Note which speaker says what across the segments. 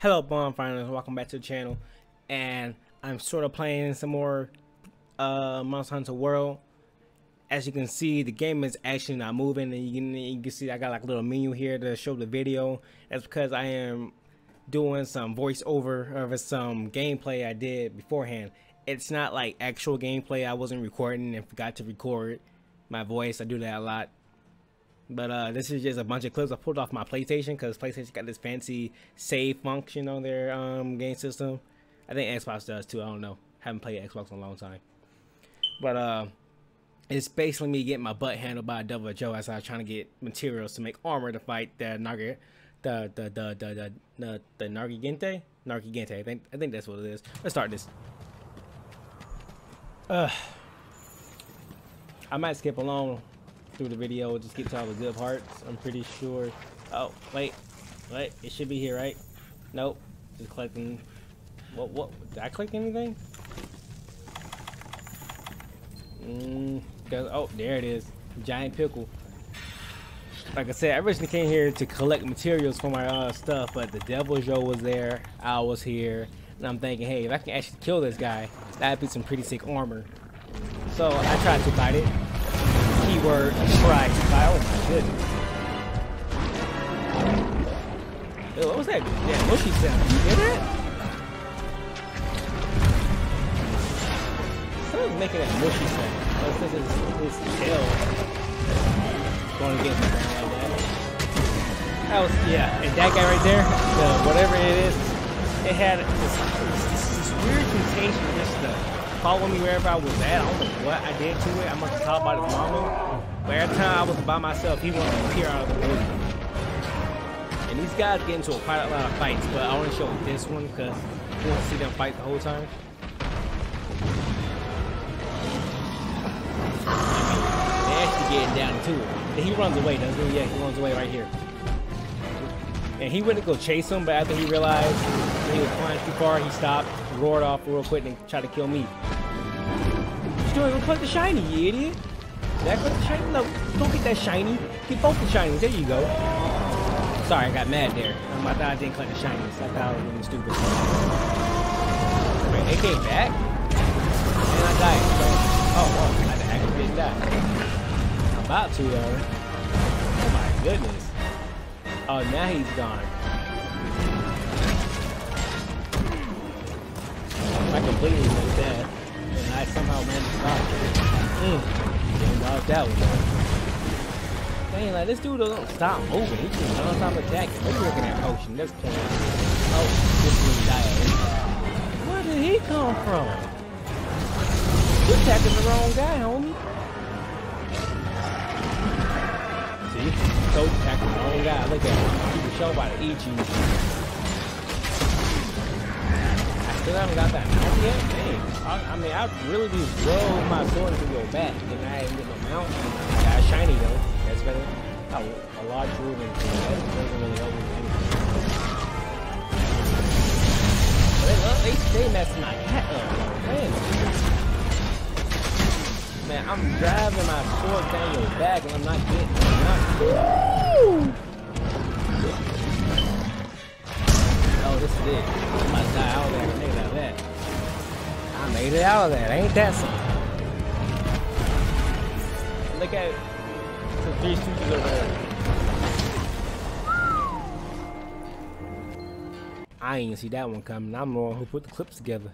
Speaker 1: Hello Bonfires, welcome back to the channel. And I'm sort of playing some more uh, Monster Hunter World. As you can see the game is actually not moving. And you can, you can see I got like a little menu here to show the video. That's because I am doing some voiceover of some gameplay I did beforehand. It's not like actual gameplay. I wasn't recording and forgot to record my voice. I do that a lot but uh, this is just a bunch of clips I pulled off my PlayStation because PlayStation got this fancy save function on their um, game system. I think Xbox does too. I don't know. Haven't played Xbox in a long time. But uh, it's basically me getting my butt handled by a Deviljho as I was trying to get materials to make armor to fight the Naga, the the the the the the, the Nergigante, Nergigante. I think I think that's what it is. Let's start this. Uh, I might skip along through the video. Just get to all the good parts. I'm pretty sure. Oh, wait. Wait, it should be here, right? Nope. Just collecting. What, what? Did I click anything? Mm, oh, there it is. Giant pickle. Like I said, I originally came here to collect materials for my uh, stuff, but the Deviljho was there. I was here. And I'm thinking, hey, if I can actually kill this guy, that'd be some pretty sick armor. So I tried to fight it keyword try to buy. Oh my goodness. Ew, what was that? Yeah, mushy sound. You hear that? Someone's making that mushy sound. Oh, because his, his tail going against the like that. That was, yeah, and that guy right there, the whatever it is, it had this, this, this weird temptation just to follow me wherever I was at. I don't know what I did to it. I must have talked about his mama. But every time I was by myself, he wanted to appear out of the blue. And these guys get into a quite a lot of fights, but I want to show this one because you want to see them fight the whole time. They actually getting down to it. And he runs away, doesn't he? Yeah, he runs away right here. And he went to go chase him, but after he realized he was flying too far, he stopped, roared off real quick, and tried to kill me. Doing? Go collect the shiny, you idiot. That collect the shiny? No, don't get that shiny. Get both the shinies. There you go. Sorry, I got mad there. Oh, I thought I didn't collect the shinies. I thought I was stupid. Wait, they came back? And I died. So, oh, well, I actually didn't die. I'm about to, though. Oh my goodness. Oh, now he's gone. I completely missed that. And I somehow managed to dodge. Mm. Didn't dodge that one. Dang, like this dude don't stop moving. He just non-stop attacking. Look looking at potion. This point. Oh, this dude died. Where did he come from? You attacking the wrong guy, homie. See? So attacking the wrong guy. Look at him. He can show by the Ichi still haven't got that mount yet? Dang. I, I mean, I really be roll my sword into your back, and I ain't get no mount. I got shiny though. That's better. A, a large rule than that doesn't really help me anything. But they, they stay messing my cat up. Man. Man, I'm driving my sword down your back and I'm not getting it. Oh, this is it. I'm about to die out there that. I made it out of that. Ain't that something? Look at the three stooges over there. I ain't see that one coming. I'm the one who put the clips together.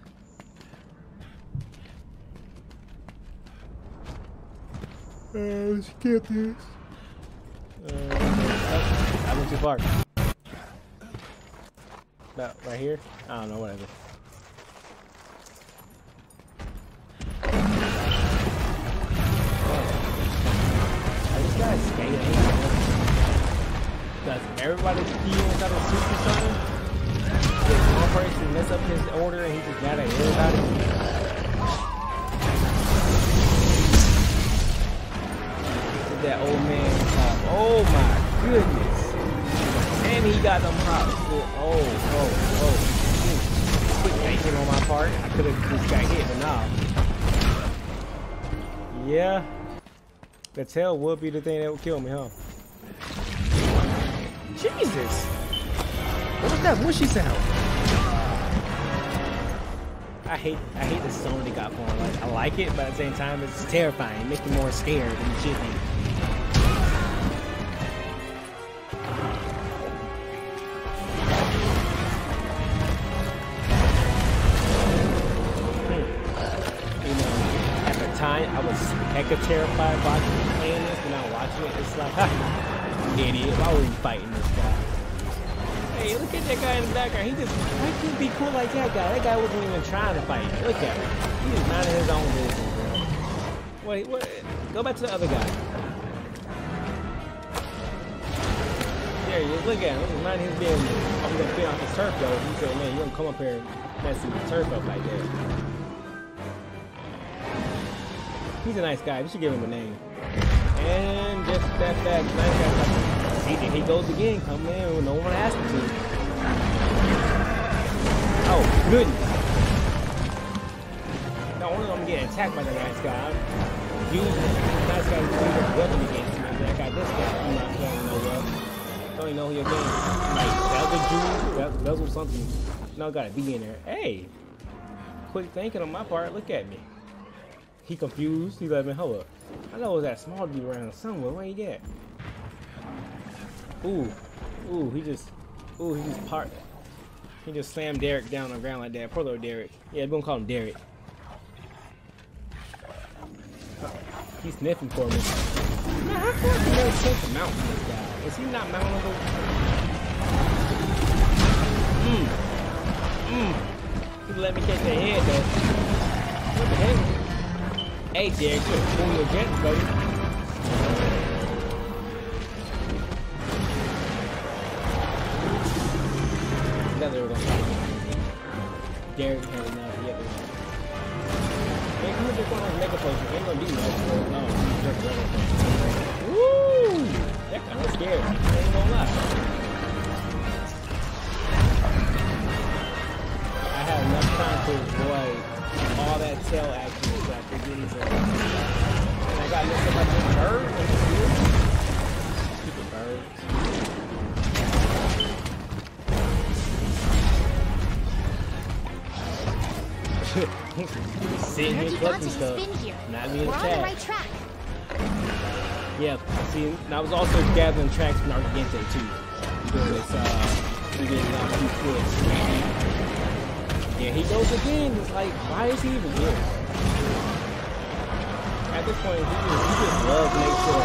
Speaker 1: Uh, get this. Uh, I went too far. About right here? I don't know, whatever. Does everybody feel got a super something? Did one person mess up his order and he just mad at everybody? That old man pop? Oh my goodness. And he got them pops. Oh, oh, oh. oh. Quick thinking on my part. I could have just got hit, but nah. Yeah. The tail would be the thing that would kill me, huh? Jesus! What was that mushy sound? I hate I hate the song they got going. Like I like it, but at the same time it's terrifying. It makes me more scared than it should be. At the time, I was hecka terrified watching playing this, and now watching it, it's like, idiot, why were you fighting this guy? Hey, look at that guy in the background. He just, why can't be cool like that guy? That guy wasn't even trying to fight. Look at him. He is minding his own business, bro. Wait, what? Go back to the other guy. There he is. Look at him. He's minding his business. I'm gonna fit off his turf, though. He said, man, you don't come up here messing the turf up like that. He's a nice guy. We should give him a name. And just that fact, nice guy. He, he goes again. Come in when no one asked him to. Oh, goodness. No wonder I'm getting attacked by the nice guy. Use nice guy to use a weapon against me. I got this guy. I'm not playing no well. Don't even know who you're getting. Like, that a Jew, something. No, gotta be in there. Hey, quick thinking on my part. Look at me. He confused. He let me hold up. I know it was that small dude around somewhere. Where he at? Ooh. Ooh, he just Ooh, he just parked. He just slammed Derek down on the ground like that. Poor little Derek. Yeah, we're gonna call him Derek. He's sniffing for me. Man, how far can they take to mount this guy? Is he not mountable? Mmm. Mmm. He let me catch the head though. What the heck? Hey, Derek, pulling your jet, buddy. Sitting here collecting stuff. Not attacked. on the right track. Yeah, see, I was also gathering tracks from Argente too. Doing this, uh, we did a few clips. Yeah, he goes again. It's like, why is he even here? at this point, he just, he just loves to make sure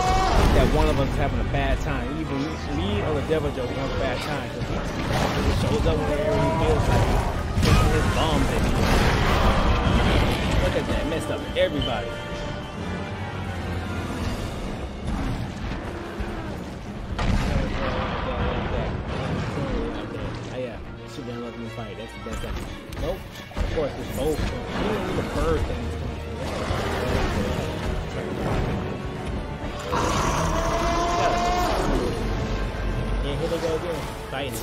Speaker 1: that one of us is having a bad time. Even me or the Devil Joker have a bad time because he, he shows up whenever he feels everybody. Oh, Should have me fight. That's the best. Nope. Of course, it's both. Thing. here they go again, fighting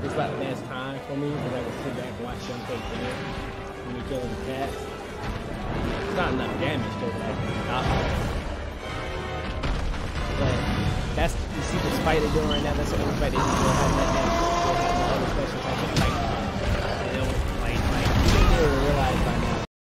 Speaker 1: the last time for me because I can sit back and watch them take the cats. It's not enough damage to like stop But that's you see the spider doing right now, that's the only fight they can have that damage.